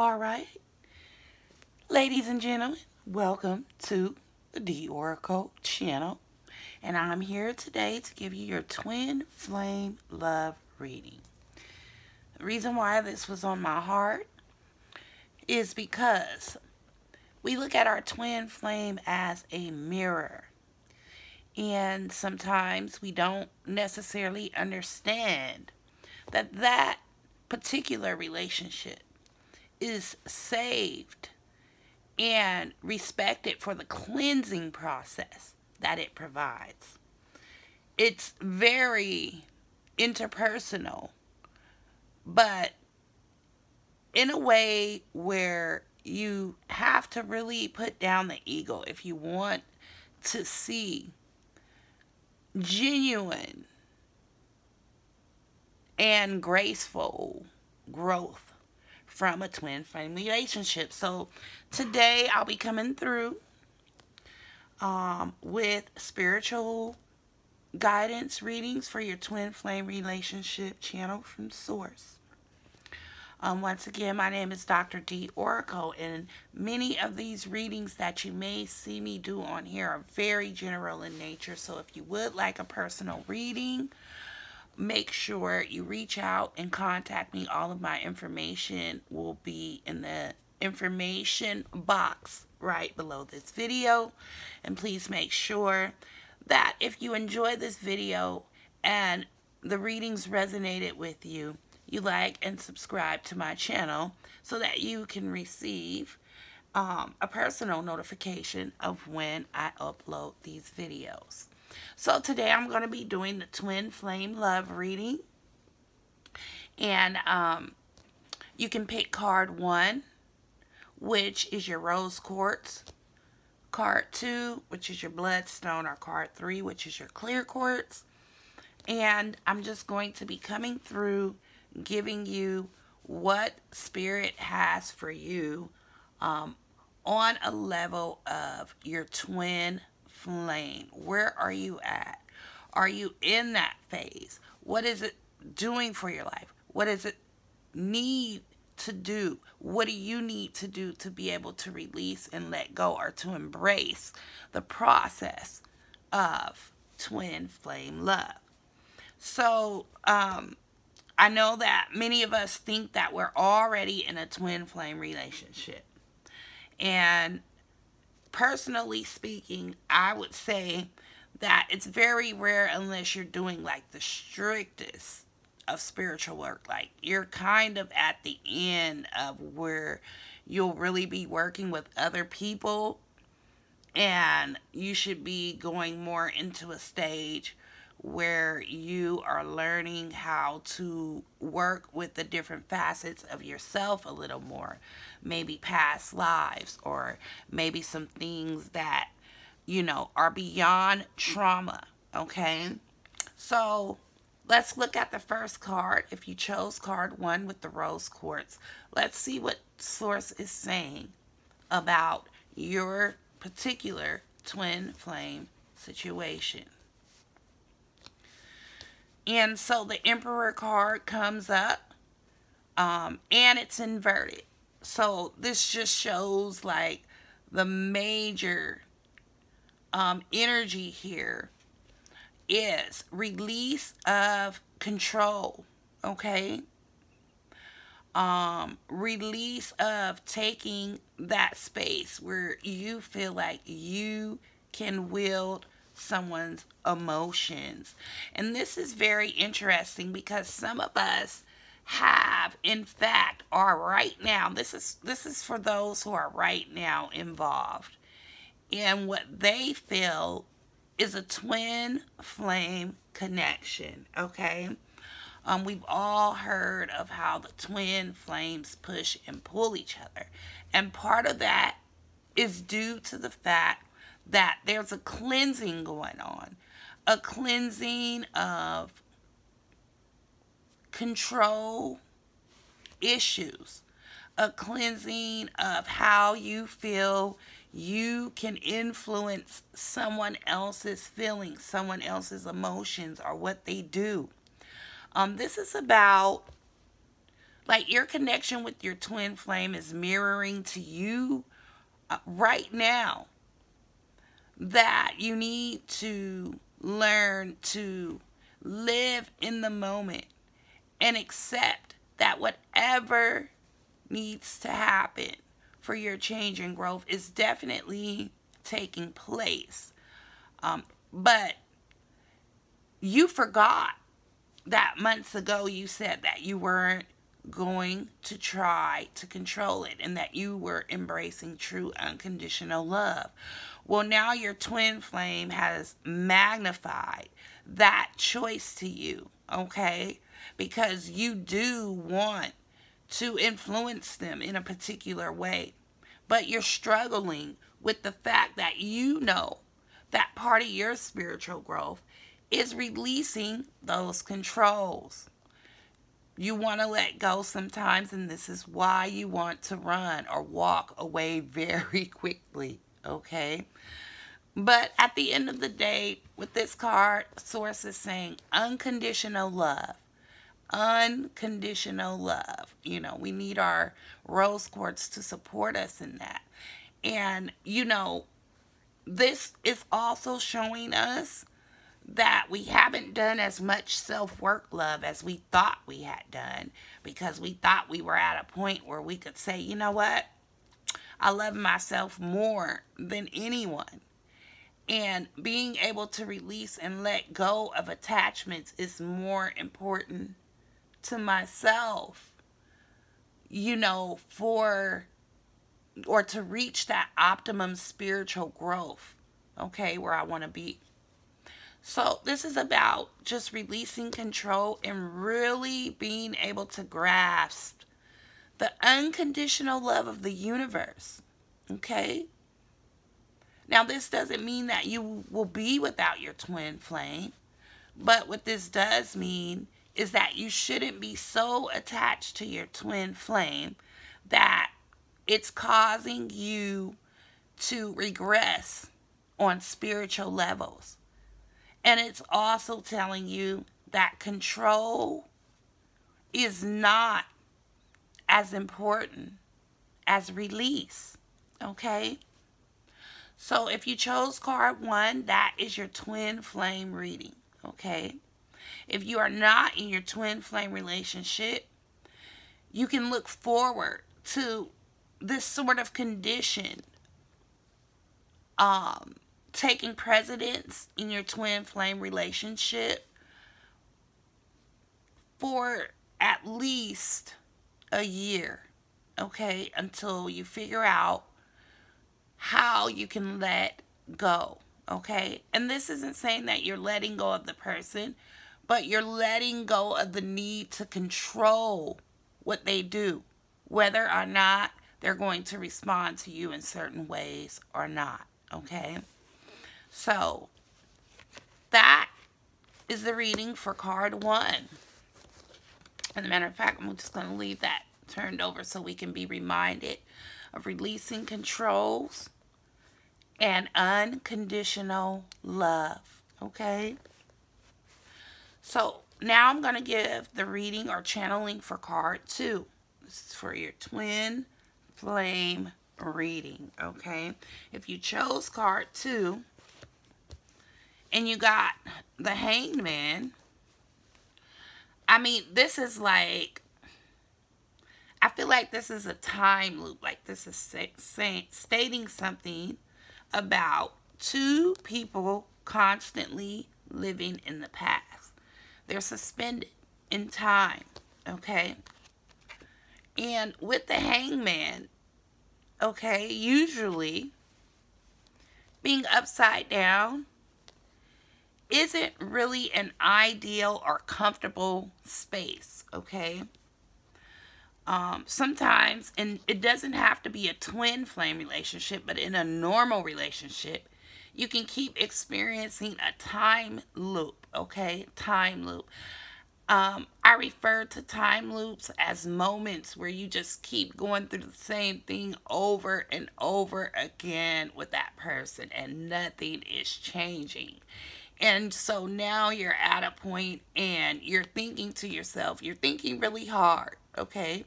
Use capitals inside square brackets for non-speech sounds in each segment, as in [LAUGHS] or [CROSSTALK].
All right. Ladies and gentlemen, welcome to the De Oracle channel. And I'm here today to give you your twin flame love reading. The reason why this was on my heart is because we look at our twin flame as a mirror. And sometimes we don't necessarily understand that that particular relationship is saved and respected for the cleansing process that it provides. It's very interpersonal, but in a way where you have to really put down the ego if you want to see genuine and graceful growth from a twin flame relationship. So today I'll be coming through um, with spiritual guidance readings for your twin flame relationship channel from Source. Um, once again, my name is Dr. De Oracle, and many of these readings that you may see me do on here are very general in nature. So if you would like a personal reading, make sure you reach out and contact me. All of my information will be in the information box right below this video. And please make sure that if you enjoy this video and the readings resonated with you, you like and subscribe to my channel so that you can receive um, a personal notification of when I upload these videos. So today I'm going to be doing the Twin Flame Love reading. And um, you can pick card one, which is your rose quartz. Card two, which is your bloodstone, or card three, which is your clear quartz. And I'm just going to be coming through giving you what Spirit has for you um, on a level of your twin flame. Where are you at? Are you in that phase? What is it doing for your life? What does it need to do? What do you need to do to be able to release and let go or to embrace the process of twin flame love? So, um, I know that many of us think that we're already in a twin flame relationship. And personally speaking, I would say that it's very rare unless you're doing like the strictest of spiritual work. Like you're kind of at the end of where you'll really be working with other people and you should be going more into a stage where you are learning how to work with the different facets of yourself a little more. Maybe past lives or maybe some things that, you know, are beyond trauma. Okay? So let's look at the first card. If you chose card one with the rose quartz, let's see what Source is saying about your particular twin flame situation. And so the Emperor card comes up um, and it's inverted. So this just shows like the major um, energy here is release of control. Okay. Um, release of taking that space where you feel like you can wield someone's emotions. And this is very interesting because some of us have in fact are right now this is this is for those who are right now involved. In what they feel is a twin flame connection okay? Um, we've all heard of how the twin flames push and pull each other. And part of that is due to the fact that there's a cleansing going on, a cleansing of control issues, a cleansing of how you feel you can influence someone else's feelings, someone else's emotions, or what they do. Um, this is about Like your connection with your twin flame is mirroring to you uh, right now that you need to learn to live in the moment and accept that whatever needs to happen for your change and growth is definitely taking place. Um, but you forgot that months ago you said that you weren't going to try to control it and that you were embracing true unconditional love. Well, now your twin flame has magnified that choice to you, okay? Because you do want to influence them in a particular way, but you're struggling with the fact that you know that part of your spiritual growth is releasing those controls. You want to let go sometimes, and this is why you want to run or walk away [LAUGHS] very quickly, okay? But at the end of the day, with this card, Source is saying unconditional love. Unconditional love. You know, we need our rose quartz to support us in that. And, you know, this is also showing us that we haven't done as much self work love as we thought we had done because we thought we were at a point where we could say, you know what? I love myself more than anyone. And being able to release and let go of attachments is more important to myself, you know, for or to reach that optimum spiritual growth, okay, where I want to be. So, this is about just releasing control and really being able to grasp the unconditional love of the universe. Okay? Now, this doesn't mean that you will be without your twin flame, but what this does mean is that you shouldn't be so attached to your twin flame that it's causing you to regress on spiritual levels. And it's also telling you that control is not as important as release. Okay? So if you chose card one, that is your twin flame reading. Okay? If you are not in your twin flame relationship, you can look forward to this sort of condition um, taking precedence in your twin flame relationship for at least a year, okay, until you figure out how you can let go, okay? And this isn't saying that you're letting go of the person, but you're letting go of the need to control what they do, whether or not they're going to respond to you in certain ways or not, okay? So that is the reading for card one. As a matter of fact, I'm just going to leave that turned over so we can be reminded of releasing controls and unconditional love. Okay? So now I'm going to give the reading or channeling for card two. This is for your twin flame reading. Okay? If you chose card two, and you got the hangman. I mean, this is like, I feel like this is a time loop. Like this is stating something about two people constantly living in the past. They're suspended in time, okay? And with the hangman, okay, usually being upside down isn't really an ideal or comfortable space, okay? Um, sometimes, and it doesn't have to be a twin flame relationship, but in a normal relationship, you can keep experiencing a time loop, okay? Time loop. Um, I refer to time loops as moments where you just keep going through the same thing over and over again with that person and nothing is changing. And so now you're at a point and you're thinking to yourself, you're thinking really hard. Okay?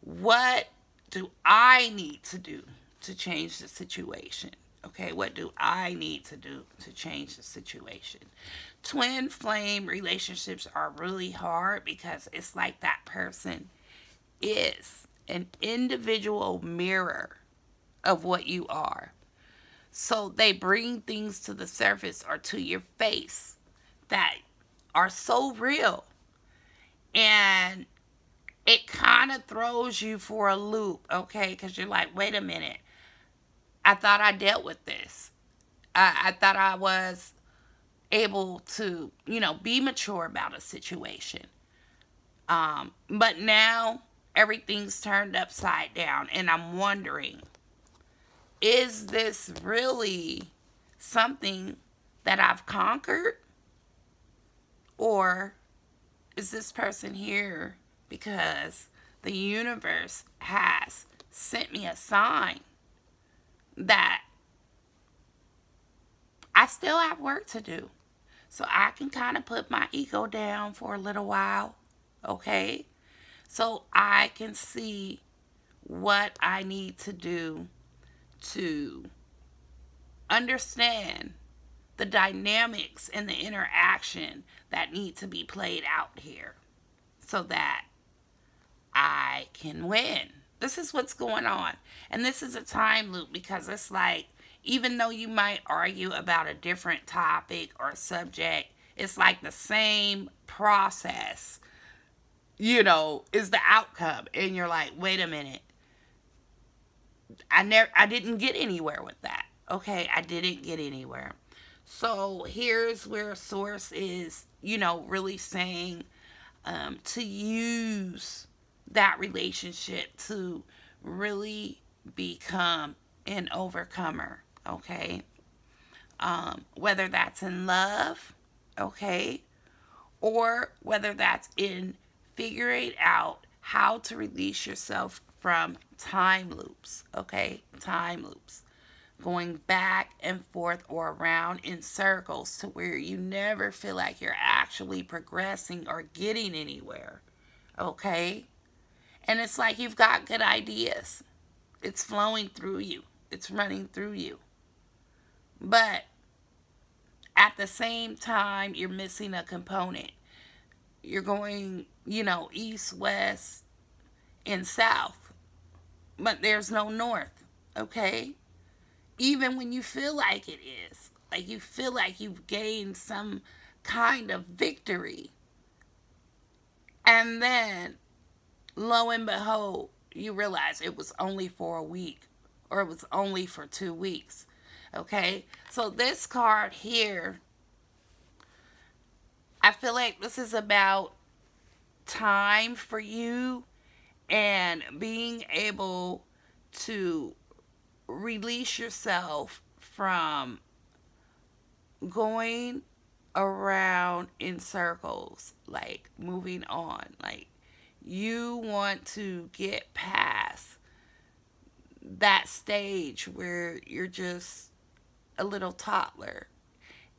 What do I need to do to change the situation? Okay, what do I need to do to change the situation? Twin flame relationships are really hard because it's like that person is an individual mirror of what you are. So they bring things to the surface or to your face that are so real. And it kind of throws you for a loop, okay? Because you're like, wait a minute. I thought I dealt with this. I, I thought I was able to, you know, be mature about a situation. Um, but now everything's turned upside down, and I'm wondering is this really something that I've conquered? Or is this person here because the universe has sent me a sign that I still have work to do. So I can kind of put my ego down for a little while, okay? So I can see what I need to do to understand the dynamics and the interaction that need to be played out here so that I can win. This is what's going on. And this is a time loop because it's like, even though you might argue about a different topic or subject, it's like the same process, you know, is the outcome. And you're like, wait a minute. I never I didn't get anywhere with that. Okay, I didn't get anywhere. So here's where source is, you know, really saying um, to use that relationship to really become an overcomer, okay? Um, whether that's in love, okay, or whether that's in figuring out how to release yourself from time loops, okay? Time loops. Going back and forth or around in circles to where you never feel like you're actually progressing or getting anywhere, okay? And it's like you've got good ideas. It's flowing through you. It's running through you. But at the same time, you're missing a component. You're going, you know, east, west, and south. But there's no north, okay? Even when you feel like it is. Like you feel like you've gained some kind of victory. And then lo and behold, you realize it was only for a week or it was only for two weeks. Okay, so this card here, I feel like this is about time for you and being able to release yourself from going around in circles, like moving on, like you want to get past that stage where you're just a little toddler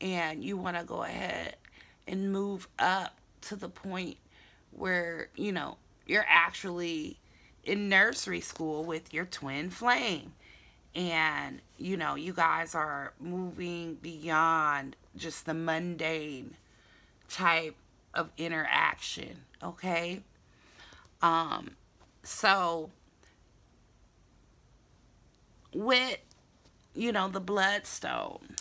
and you want to go ahead and move up to the point where, you know, you're actually in nursery school with your twin flame. And, you know, you guys are moving beyond just the mundane type of interaction, okay? Um, so with you know the bloodstone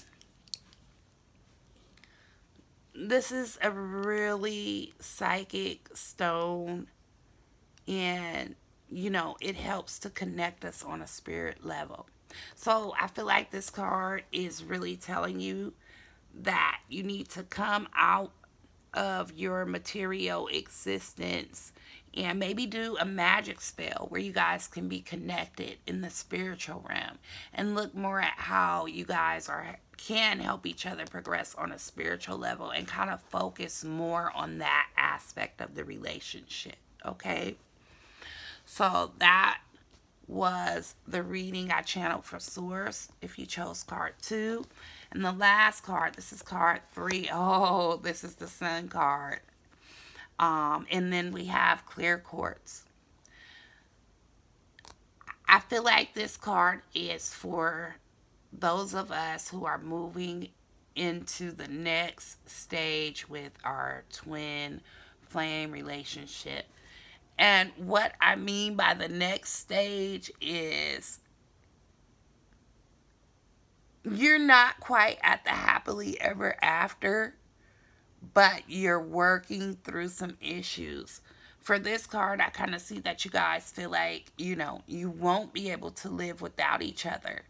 this is a really psychic stone and you know it helps to connect us on a spirit level. So i feel like this card is really telling you that you need to come out of your material existence and maybe do a magic spell where you guys can be connected in the spiritual realm and look more at how you guys are can help each other progress on a spiritual level and kind of focus more on that aspect of the relationship okay so that was the reading I channeled for source if you chose card two and the last card this is card three. [LAUGHS] Oh, this is the sun card Um, and then we have clear quartz. I feel like this card is for those of us who are moving into the next stage with our twin flame relationship. And what I mean by the next stage is you're not quite at the happily ever after, but you're working through some issues. For this card, I kind of see that you guys feel like, you know, you won't be able to live without each other.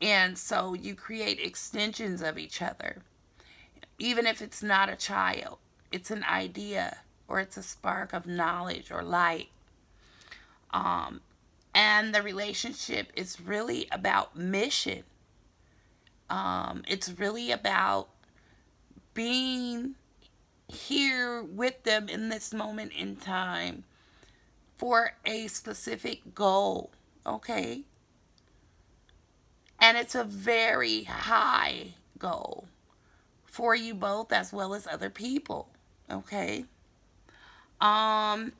And so you create extensions of each other. Even if it's not a child, it's an idea or it's a spark of knowledge or light. Um, and the relationship is really about mission. Um, it's really about being here with them in this moment in time for a specific goal, okay? And it's a very high goal for you both as well as other people, okay? Um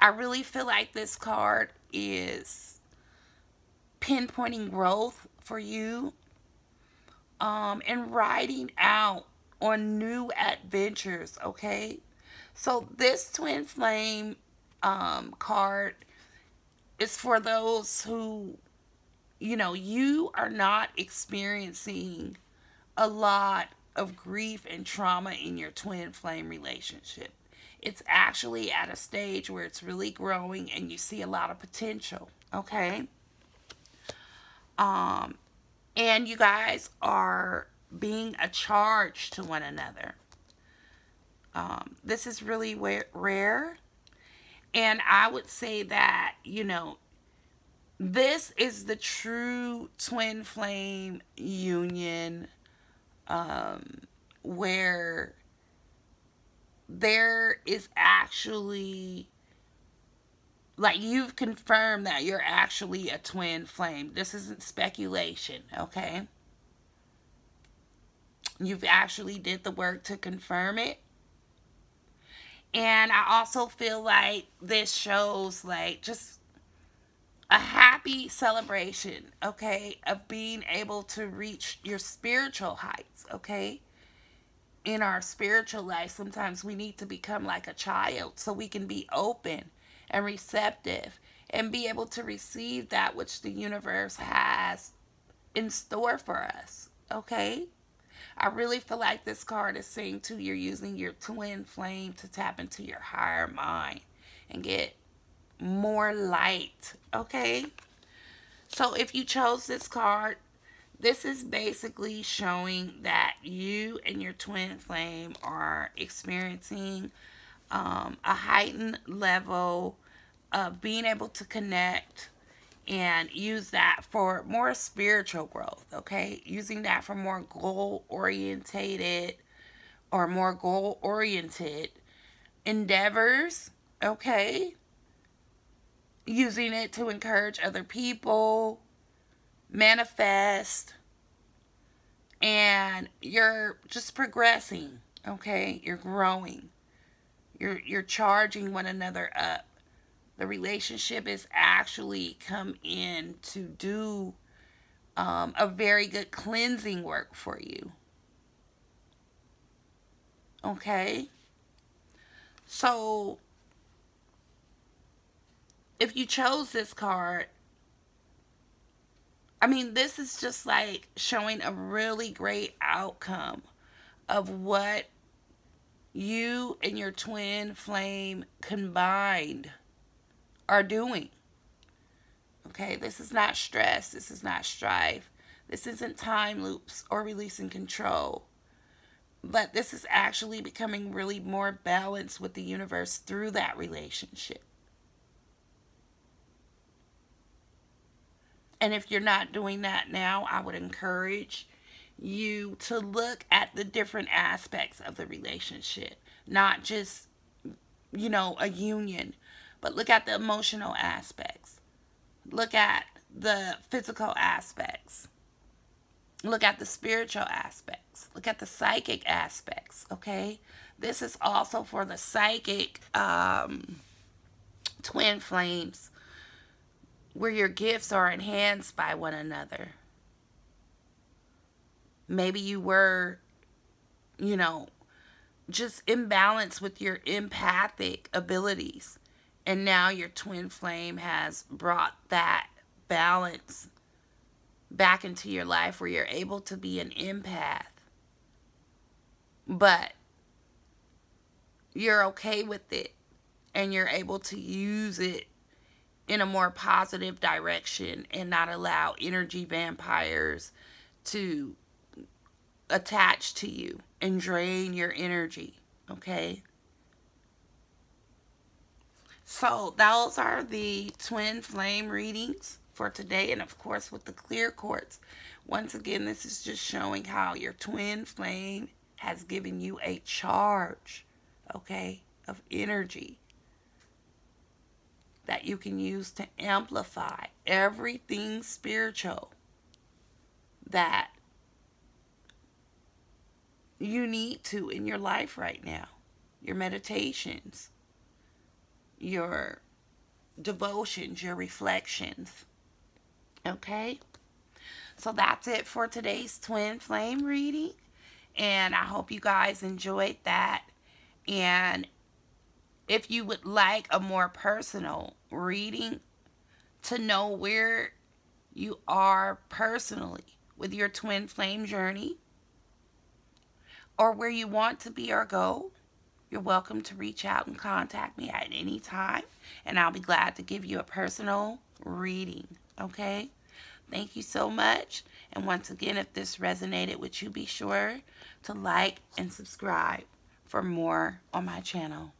I really feel like this card is pinpointing growth for you um, and riding out on new adventures, okay? So this twin flame um, card is for those who, you know, you are not experiencing a lot of grief and trauma in your twin flame relationship. It's actually at a stage where it's really growing and you see a lot of potential, okay? Um, and you guys are being a charge to one another. Um, this is really rare. And I would say that, you know, this is the true twin flame union um, where there is actually like you've confirmed that you're actually a twin flame. This isn't speculation, okay? You've actually did the work to confirm it. And I also feel like this shows like just a happy celebration, okay, of being able to reach your spiritual heights, okay? In our spiritual life, sometimes we need to become like a child so we can be open and receptive and be able to receive that which the universe has in store for us. Okay? I really feel like this card is saying too, you're using your twin flame to tap into your higher mind and get more light. Okay? So if you chose this card, this is basically showing that you and your twin flame are experiencing um, a heightened level of being able to connect and use that for more spiritual growth, okay? Using that for more goal orientated or more goal oriented endeavors, okay? Using it to encourage other people, manifest, and you're just progressing, okay? You're growing. You're you're charging one another up the relationship is actually come in to do um, a very good cleansing work for you. Okay? So, if you chose this card, I mean, this is just like showing a really great outcome of what you and your twin flame combined are doing. Okay, this is not stress. This is not strife. This isn't time loops or releasing control. But this is actually becoming really more balanced with the universe through that relationship. And if you're not doing that now, I would encourage you to look at the different aspects of the relationship, not just, you know, a union, but look at the emotional aspects. Look at the physical aspects. Look at the spiritual aspects. Look at the psychic aspects, okay? This is also for the psychic um, twin flames where your gifts are enhanced by one another. Maybe you were, you know, just imbalanced with your empathic abilities. And now your twin flame has brought that balance back into your life where you're able to be an empath. But you're okay with it and you're able to use it in a more positive direction and not allow energy vampires to attach to you and drain your energy, okay? So, those are the twin flame readings for today, and of course, with the clear quartz. Once again, this is just showing how your twin flame has given you a charge, okay, of energy that you can use to amplify everything spiritual that you need to in your life right now. Your meditations, your devotions, your reflections. Okay? So that's it for today's twin flame reading. And I hope you guys enjoyed that. And if you would like a more personal reading to know where you are personally with your twin flame journey or where you want to be or go, you're welcome to reach out and contact me at any time, and I'll be glad to give you a personal reading. Okay? Thank you so much. And once again, if this resonated with you, be sure to like and subscribe for more on my channel.